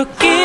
웃기